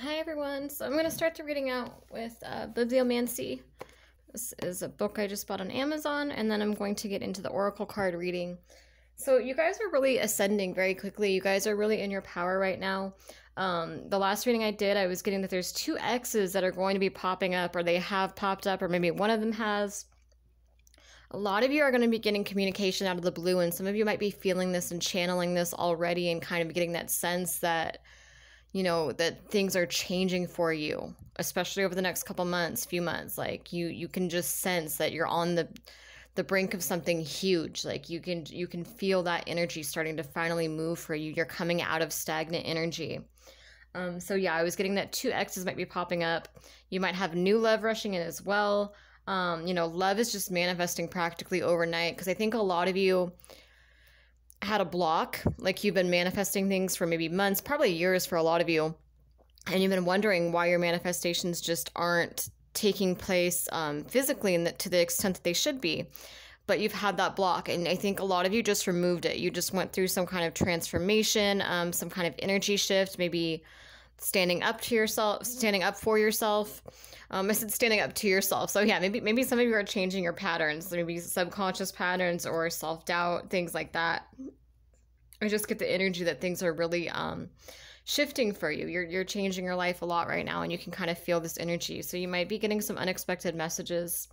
Hi everyone. So I'm going to start the reading out with uh, Bibliomancy. This is a book I just bought on Amazon, and then I'm going to get into the Oracle card reading. So you guys are really ascending very quickly. You guys are really in your power right now. Um, the last reading I did, I was getting that there's two X's that are going to be popping up, or they have popped up, or maybe one of them has. A lot of you are going to be getting communication out of the blue, and some of you might be feeling this and channeling this already, and kind of getting that sense that you know that things are changing for you especially over the next couple months few months like you you can just sense that you're on the the brink of something huge like you can you can feel that energy starting to finally move for you. You're coming out of stagnant energy. Um, so yeah i was getting that two x's might be popping up. You might have new love rushing in as well. Um, you know love is just manifesting practically overnight because i think a lot of you had a block, like you've been manifesting things for maybe months, probably years for a lot of you, and you've been wondering why your manifestations just aren't taking place um, physically and to the extent that they should be. But you've had that block, and I think a lot of you just removed it. You just went through some kind of transformation, um, some kind of energy shift, maybe standing up to yourself, standing up for yourself. Um, I said standing up to yourself. So yeah, maybe maybe some of you are changing your patterns, maybe subconscious patterns or self doubt, things like that. I just get the energy that things are really um, shifting for you. You're you're changing your life a lot right now, and you can kind of feel this energy. So you might be getting some unexpected messages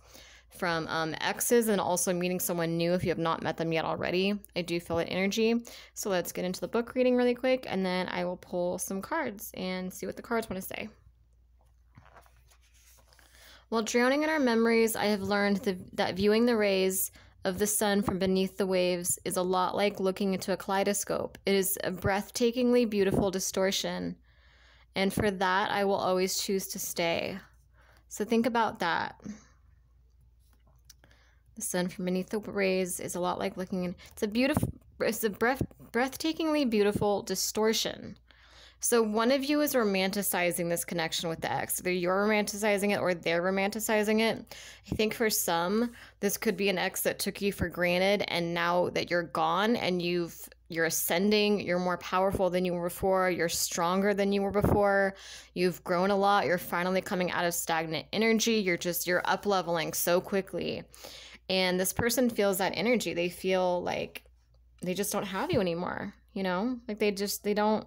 from um, exes and also meeting someone new if you have not met them yet already. I do feel that energy. So let's get into the book reading really quick, and then I will pull some cards and see what the cards want to say. While drowning in our memories, I have learned the, that viewing the rays of the sun from beneath the waves is a lot like looking into a kaleidoscope. It is a breathtakingly beautiful distortion. And for that, I will always choose to stay. So think about that. The sun from beneath the rays is a lot like looking in. It's a beautiful, it's a breath, breathtakingly beautiful distortion. So one of you is romanticizing this connection with the ex. Either you're romanticizing it or they're romanticizing it. I think for some, this could be an ex that took you for granted, and now that you're gone and you've you're ascending, you're more powerful than you were before, you're stronger than you were before, you've grown a lot, you're finally coming out of stagnant energy, you're just you're up leveling so quickly. And this person feels that energy. They feel like they just don't have you anymore, you know? Like they just they don't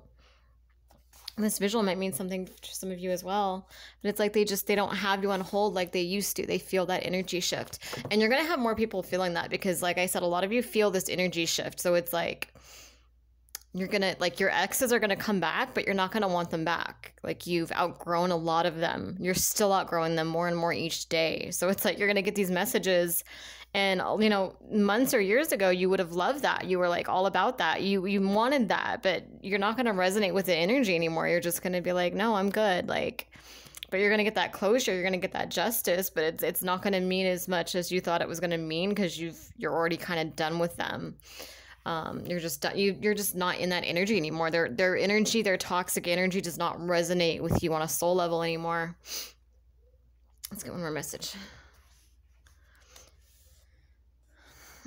this visual might mean something to some of you as well but it's like they just they don't have you on hold like they used to they feel that energy shift and you're gonna have more people feeling that because like i said a lot of you feel this energy shift so it's like you're gonna like your exes are gonna come back but you're not gonna want them back. Like you've outgrown a lot of them. You're still outgrowing them more and more each day. So it's like you're gonna get these messages. And you know months or years ago you would have loved that. You were like all about that. You you wanted that but you're not to resonate with the energy anymore. You're just to be like no i'm good like but you're to get that closure. You're to get that justice but it's it's not to mean as much as you thought it was to mean because you've you're already kind of done with them um, you're just you you're just not in that energy anymore their their energy their toxic energy does not resonate with you on a soul level anymore let's get one more message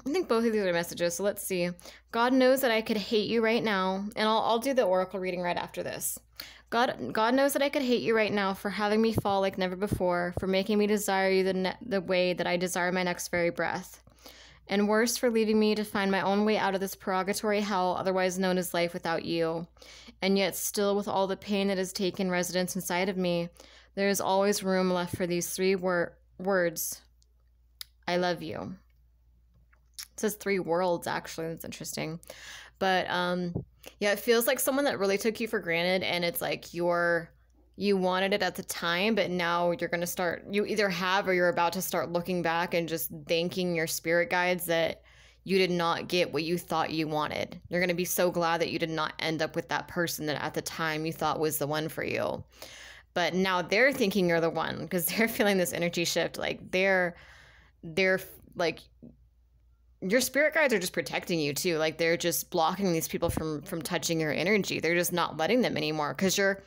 I think both of these are messages, so let's see. God knows that I could hate you right now, and I'll, I'll do the oracle reading right after this. God, God knows that I could hate you right now for having me fall like never before, for making me desire you the, the way that I desire my next very breath. And worse, for leaving me to find my own way out of this purgatory hell, otherwise known as life without you. And yet, still, with all the pain that has taken residence inside of me, there is always room left for these three wor- words. I love you. It says three worlds actually. That's interesting. But um yeah it feels like someone that really took you for granted and it's like you're you wanted it at the time but now you're going to start you either have or you're about to start looking back and just thanking your spirit guides that you did not get what you thought you wanted. You're going to be so glad that you did not end up with that person that at the time you thought was the one for you. But now they're thinking you're the one because they're feeling this energy shift like they're they're like your spirit guides are just protecting you too like they're just blocking these people from from touching your energy. They're just not letting them anymore because you're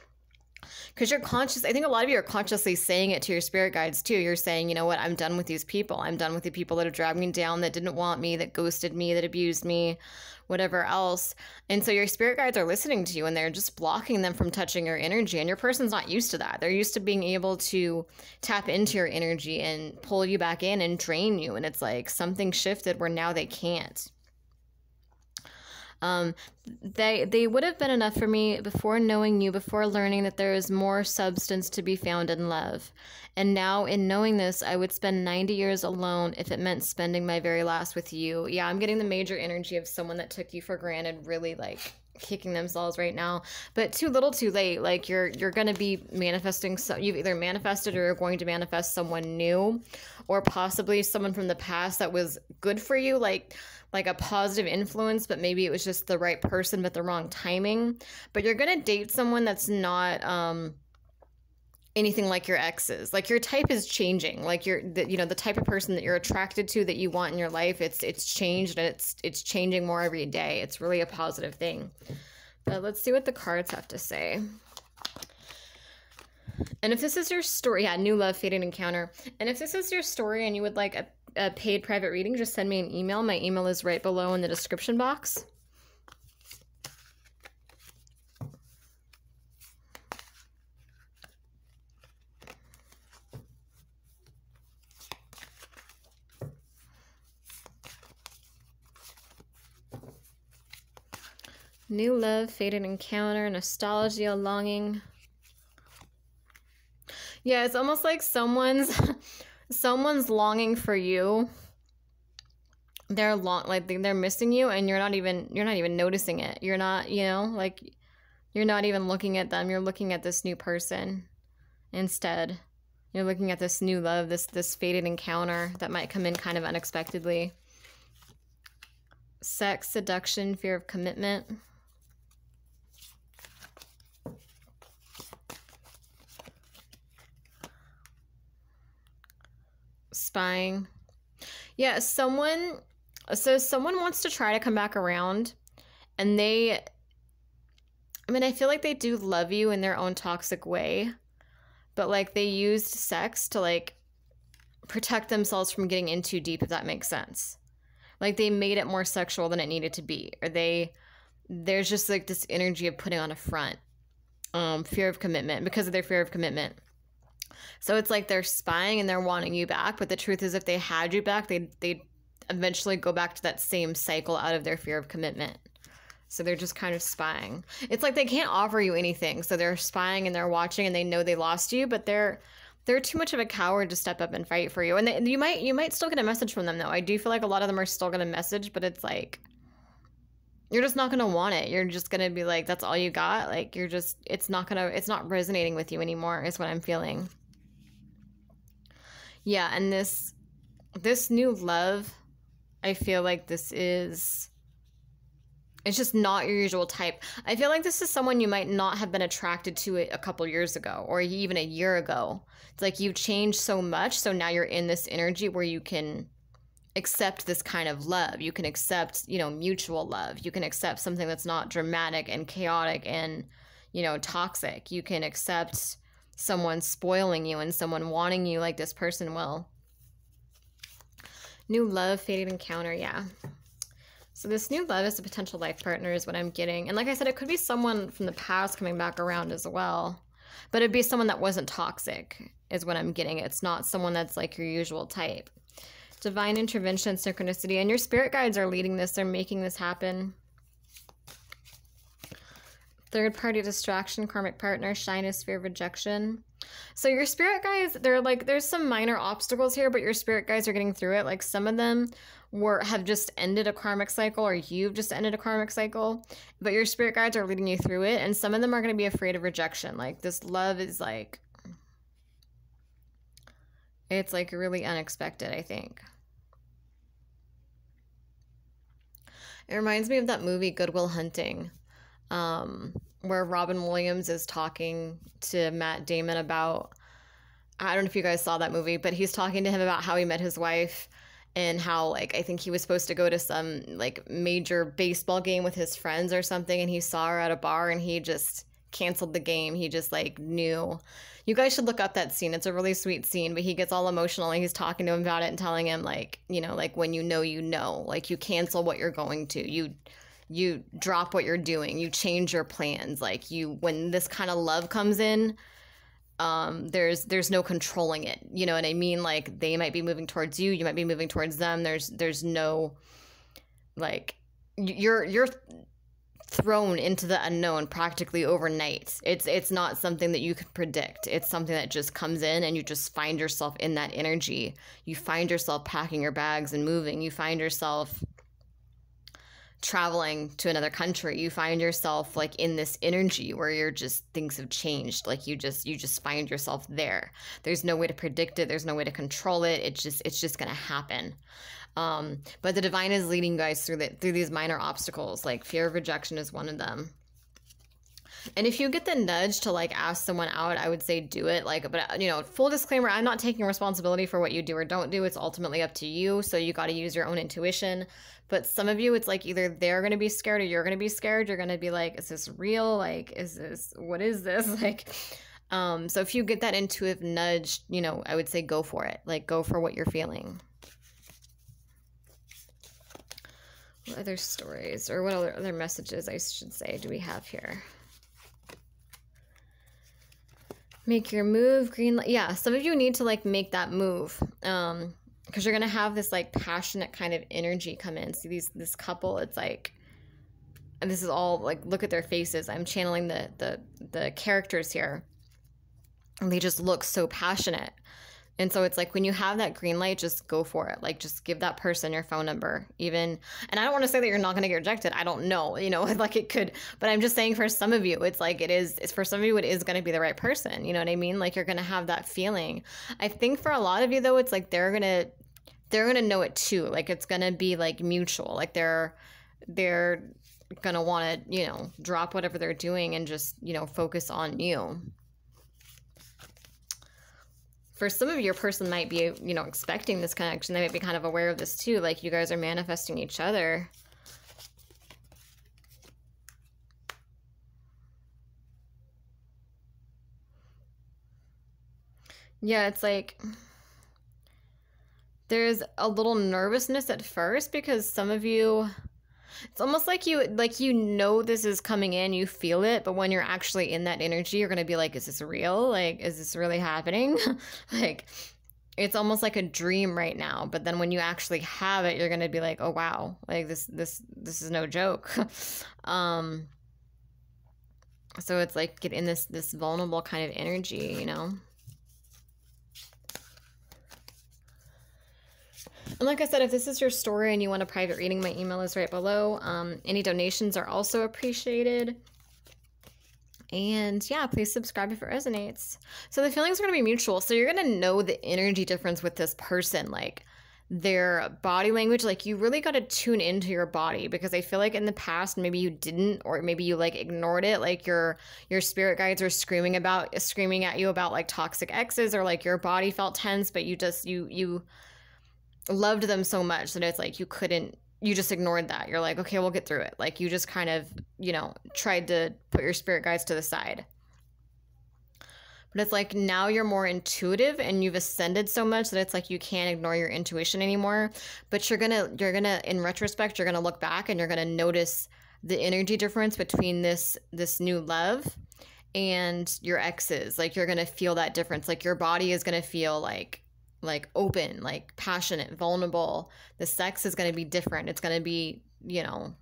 because you're conscious i think a lot of you are consciously saying it to your spirit guides too. You're saying you know what? I'm done with these people. I'm done with the people that have dragged me down that didn't want me that ghosted me that abused me whatever else. And so your spirit guides are listening to you and they're just blocking them from touching your energy and your person's not used to that. They're used to being able to tap into your energy and pull you back in and drain you and it's like something shifted where now they can't um, they they would have been enough for me before knowing you, before learning that there is more substance to be found in love. And now, in knowing this, I would spend 90 years alone if it meant spending my very last with you. Yeah, I'm getting the major energy of someone that took you for granted, really like kicking themselves right now but too little too late like you're you're going to be manifesting so you've either manifested or you're going to manifest someone new or possibly someone from the past that was good for you like like a positive influence, but maybe it was just the right person, but the wrong timing. But you're going to date someone that's not, um, anything like your exes. Like your type is changing. Like you're the, you know the type of person that you're attracted to that you want in your life it's it's changed and it's it's changing more every day. It's really a positive thing. But let's see what the cards have to say. And if this is your story yeah new love fading encounter. And if this is your story and you would like a a paid private reading, just send me an email. My email is right below in the description box. New love, fated encounter, nostalgia, longing. Yeah, it's almost like someone's someone's longing for you. They're long like they're missing you and you're not even you're not even noticing it. You're not you know like you're not even looking at them. You're looking at this new person instead. You're looking at this new love this this fated encounter that might come in kind of unexpectedly. Sex seduction fear of commitment spying. Yeah, someone so someone wants to try to come back around and they I mean, I feel like they do love you in their own toxic way, but like they used sex to like protect themselves from getting in too deep if that makes sense. Like they made it more sexual than it needed to be or they there's just like this energy of putting on a front. Um, fear of commitment because of their fear of commitment. So it's like they're spying and they're wanting you back, but the truth is if they had you back, they they eventually go back to that same cycle out of their fear of commitment. So they're just kind of spying. It's like they can't offer you anything. So they're spying and they're watching and they know they lost you, but they're they're too much of a coward to step up and fight for you. And they, you might you might still get a message from them though. I do feel like a lot of them are still going to message, but it's like you're just not going to want it. You're just going to be like that's all you got. Like you're just it's not going to it's not resonating with you anymore is what I'm feeling. Yeah, and this this new love, I feel like this is it's just not your usual type. I feel like this is someone you might not have been attracted to a couple years ago or even a year ago. It's like you've changed so much, so now you're in this energy where you can accept this kind of love. You can accept, you know, mutual love. You can accept something that's not dramatic and chaotic and, you know, toxic. You can accept someone spoiling you and someone wanting you like this person will. New love, fated encounter, yeah. So this new love is a potential life partner is what I'm getting. And like I said, it could be someone from the past coming back around as well. But it'd be someone that wasn't toxic is what I'm getting. It's not someone that's like your usual type. Divine intervention, synchronicity, and your spirit guides are leading this. They're making this happen. Third party distraction, karmic partner, shyness, fear of rejection. So your spirit guys, they're like there's some minor obstacles here, but your spirit guys are getting through it. Like some of them were have just ended a karmic cycle or you've just ended a karmic cycle, but your spirit guides are leading you through it and some of them are going to be afraid of rejection. Like this love is like it's like really unexpected, I think. It reminds me of that movie Good Will Hunting um, where Robin Williams is talking to Matt Damon about. I don't know if you guys saw that movie, but he's talking to him about how he met his wife and how like I think he was supposed to go to some like major baseball game with his friends or something and he saw her at a bar and he just canceled the game. He just like knew. You guys should look up that scene. It's a really sweet scene, but he gets all emotional and he's talking to him about it and telling him like, you know, like when you know you know, like you cancel what you're going to. You you drop what you're doing. You change your plans. Like you when this kind of love comes in, um there's there's no controlling it you know what i mean like they might be moving towards you you might be moving towards them there's there's no like you're you're thrown into the unknown practically overnight it's it's not something that you can predict it's something that just comes in and you just find yourself in that energy you find yourself packing your bags and moving you find yourself traveling to another country you find yourself like in this energy where you're just things have changed. Like you just you just find yourself there. There's no way to predict it. There's no way to control it. It's just it's just gonna happen. Um but the divine is leading you guys through the through these minor obstacles. Like fear of rejection is one of them and if you get the nudge to like ask someone out, I would say do it. Like, but you know, full disclaimer, I'm not taking responsibility for what you do or don't do. It's ultimately up to you. So you got to use your own intuition. But some of you, it's like either they're going to be scared or you're going to be scared. You're going to be like, is this real? Like, is this, what is this? Like, um, so if you get that intuitive nudge, you know, I would say go for it. Like, go for what you're feeling. What other stories or what other, other messages I should say do we have here? Make your move, green light. Yeah, some of you need to like make that move. Um, because you're gonna have this like passionate kind of energy come in. See these this couple, it's like and this is all like look at their faces. I'm channeling the the the characters here. And they just look so passionate. And so it's like when you have that green light, just go for it. Like just give that person your phone number. Even and I don't want to say that you're not going to get rejected. I don't know, you know, like it could, but I'm just saying for some of you, it's like it is it's for some of you it is going to be the right person. You know what I mean? Like you're going to have that feeling. I think for a lot of you though, it's like they're going to they're going to know it too. Like it's going to be like mutual. Like they're they're going to want to, you know, drop whatever they're doing and just, you know, focus on you for some of your person might be you know expecting this connection. They might be kind of aware of this too like you guys are manifesting each other. Yeah it's like there's a little nervousness at first because some of you it's almost like you like you know this is coming in, you feel it, but when you're actually in that energy, you're gonna be like, is this real? Like, is this really happening? like it's almost like a dream right now but then when you actually have it you're going to be like oh wow like this this this is no joke um so it's like get in this this vulnerable kind of energy you know And like I said, if this is your story and you want a private reading, my email is right below. Um, any donations are also appreciated. And yeah, please subscribe if it resonates. So the feelings are going to be mutual. So you're going to know the energy difference with this person. Like, their body language like you really got to tune into your body because i feel like in the past maybe you didn't or maybe you like ignored it like your your spirit guides are screaming about screaming at you about like toxic exes or like your body felt tense but you just you you loved them so much that it's like you couldn't you just ignored that. You're like, okay, we'll get through it. Like you just kind of, you know, tried to put your spirit guides to the side. But it's like now you're more intuitive and you've ascended so much that it's like you can't ignore your intuition anymore. But you're gonna you're gonna in retrospect, you're gonna look back and you're gonna notice the energy difference between this this new love and your exes. Like you're gonna feel that difference. Like your body is gonna feel like like open, like passionate, vulnerable. The sex is going to be different. It's going to be, you know,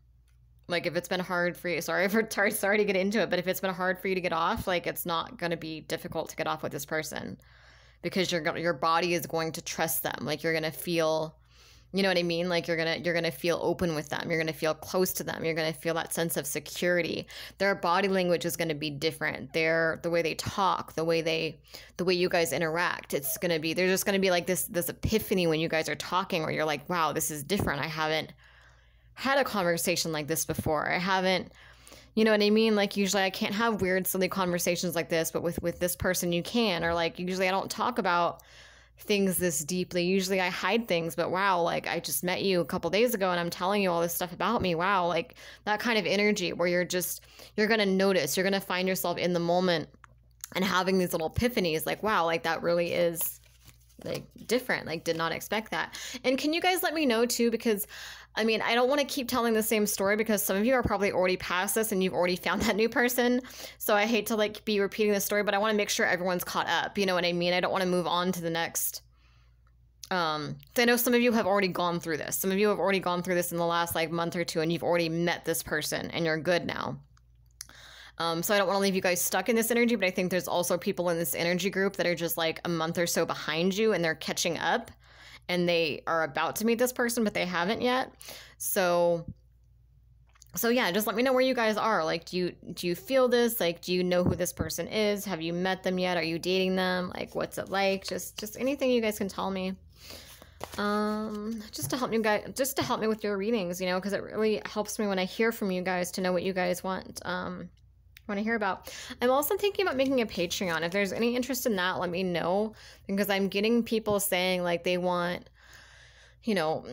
like if it's been hard for you, sorry for sorry to get into it, but if it's been hard for you to get off, like it's not going to be difficult to get off with this person because your your body is going to trust them. Like you're going to feel you know what I mean? Like you're to you're to feel open with them. You're to feel close to them. You're to feel that sense of security. Their body language is to be different. Their the way they talk, the way they the way you guys interact. It's to be there's just to be like this this epiphany when you guys are talking where you're like, "Wow, this is different. I haven't had a conversation like this before. I haven't you know what I mean? Like usually I can't have weird silly conversations like this, but with with this person you can or like usually I don't talk about things this deeply. Usually I hide things, but wow, like I just met you a couple days ago and I'm telling you all this stuff about me. Wow, like that kind of energy where you're just you're going to notice, you're going to find yourself in the moment and having these little epiphanies like wow, like that really is like different. Like did not expect that. And can you guys let me know too because I mean, I don't want to keep telling the same story because some of you are probably already past this and you've already found that new person. So I hate to like be repeating the story, but I want to make sure everyone's caught up. You know what I mean? I don't want to move on to the next. Um, I know some of you have already gone through this. Some of you have already gone through this in the last like month or two, and you've already met this person and you're good now. Um, so I don't want to leave you guys stuck in this energy, but I think there's also people in this energy group that are just like a month or so behind you and they're catching up and they are about to meet this person, but they haven't yet. So so yeah, just let me know where you guys are. Like, do you do you feel this? Like, do you know who this person is? Have you met them yet? Are you dating them? Like, what's it like? Just just anything you guys can tell me. Um, just to help you guys, just to help me with your readings, you know, because it really helps me when I hear from you guys to know what you guys want. Um, want to hear about. I'm also thinking about making a Patreon. If there's any interest in that, let me know because I'm getting people saying like they want, you know,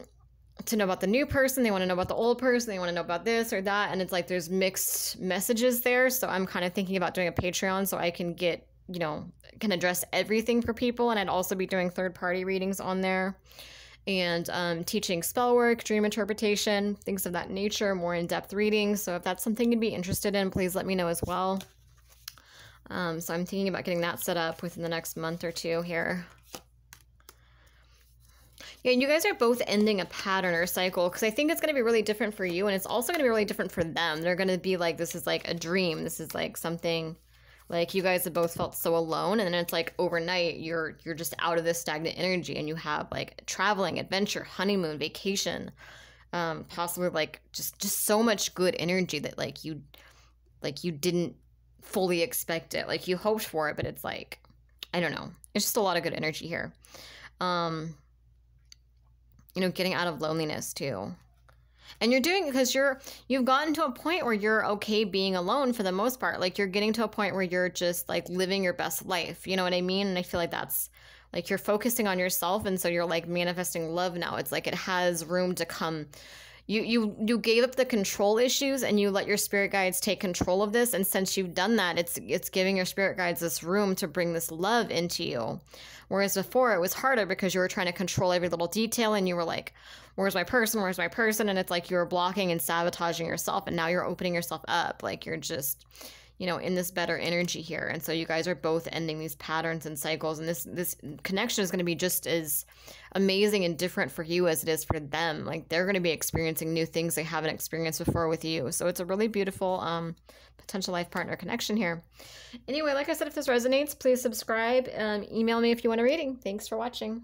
to know about the new person, they want to know about the old person, they want to know about this or that, and it's like there's mixed messages there. So I'm kind of thinking about doing a Patreon so I can get, you know, can address everything for people, and I'd also be doing third party readings on there and um, teaching spell work, dream interpretation, things of that nature, more in depth readings. So if that's something you'd be interested in, please let me know as well. Um, so I'm thinking about getting that set up within the next month or two here. Yeah, you guys are both ending a pattern or cycle because I think it's going to be really different for you and it's also going to be really different for them. They're going to be like, this is like a dream. This is like something like you guys have both felt so alone and then it's like overnight you're you're just out of this stagnant energy and you have like traveling, adventure, honeymoon, vacation, um, possibly like just just so much good energy that like you like you didn't fully expect it. Like you hoped for it, but it's like I don't know. It's just a lot of good energy here. Um you know, getting out of loneliness too and you're doing it because you're you've gotten to a point where you're okay being alone for the most part. Like you're getting to a point where you're just like living your best life. You know what i mean? And i feel like that's like you're focusing on yourself. And so you're like manifesting love now. It's like it has room to come you you you gave up the control issues and you let your spirit guides take control of this. And since you've done that it's it's giving your spirit guides this room to bring this love into you. Whereas before it was harder because you were trying to control every little detail and you were like where's my person? Where's my person? And it's like you're blocking and sabotaging yourself and now you're opening yourself up. Like you're just you know in this better energy here. And so you guys are both ending these patterns and cycles and this this connection is going to be just as amazing and different for you as it is for them. Like they're going to be experiencing new things they haven't experienced before with you. So it's a really beautiful um potential life partner connection here. Anyway like i said if this resonates please subscribe um, email me if you want a reading. Thanks for watching